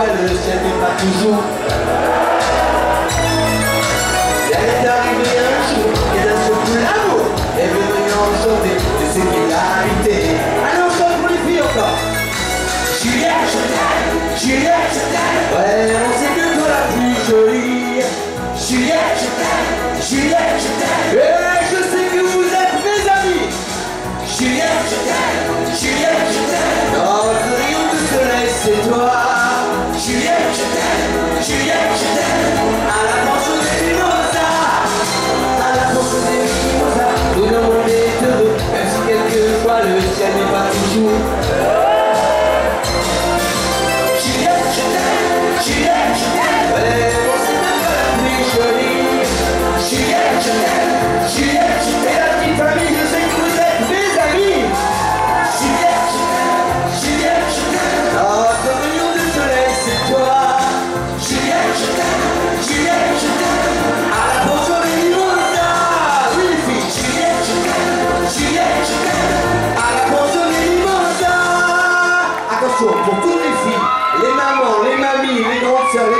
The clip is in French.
quelquefois le ciel n'est pas toujours. Elle est arrivée un jour, et d'un seul coup l'amour est venu en sauver de ce qu'il. Allez, on chante pour les filles encore. Juliette, je Juliette, je. Ouais, on sait que toi la plus jolie. Juliette, je Juliette, je. me partiu toutes les filles, les mamans, les mamies, les grandes sœurs, les